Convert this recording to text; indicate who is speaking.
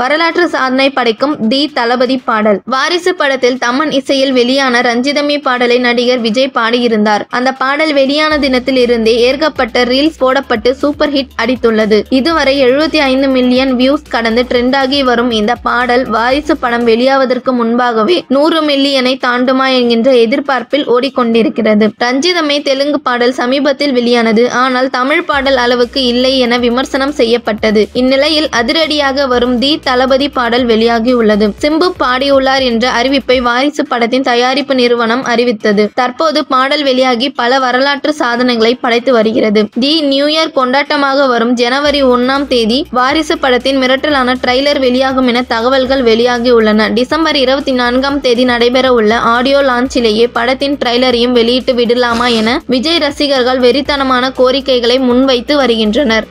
Speaker 1: வரலாற்று சாதனை படைக்கும் தி தளபதி பாடல். வாரிசு படத்தில் தமன் இசையில் வெளியான ரஞ்சிதமி பாடலை நடிகர் விஜய் பாடியிருந்தார். அந்த பாடல் வெளியான தினத்தில் இருந்தே ஏற்கப்பட்ட ரீல்ஸ் போடப்பட்டு சூப்பர் ஹிட் அடித்துள்ளது. இதுவரை எழுபத்தி ஐந்து மில்லியன் வியூஸ் கடந்து ட்ரெண்டாகி வரும் இந்த பாடல் வாரிசு படம் வெளியாவதற்கு முன்பாகவே நூறு மில்லியனை தாண்டுமா என்கின்ற எதிர்பார்ப்பில் ஓடிக்கொண்டிருக்கிறது. ரஞ்சிதமே தெலுங்கு பாடல் சமீபத்தில் வெளியானது. ஆனால் தமிழ் பாடல் அளவுக்கு இல்லை என விமர்சனம் செய்யப்பட்டது. இந்நிலையில் அதிரடியாக வரும் தி தளபதி பாடல் வெளியாகியுள்ளது. சிம்பு பாடியுள்ளார் என்ற அறிவிப்பை வாரிசு படத்தின் தயாரிப்பு நிறுவனம் அறிவித்தது. தற்போது பாடல் வெளியாகி பல வரலாற்று சாதனைகளை படைத்து வருகிறது. தி நியூ இயர் கொண்டாட்டமாக வரும் ஜனவரி ஒன்னாம் தேதி வாரிசு படத்தின் மிரட்டலான ட்ரைலர் வெளியாகும் என தகவல்கள் வெளியாகியுள்ளன. டிசம்பர் இருபத்தி நான்காம் தேதி நடைபெற உள்ள ஆடியோ லான்ச்சிலேயே படத்தின் ட்ரைலரையும் வெளியிட்டு விடலாமா என விஜய் ரசிகர்கள் வெறித்தனமான கோரிக்கைகளை முன்வைத்து வருகின்றனர்.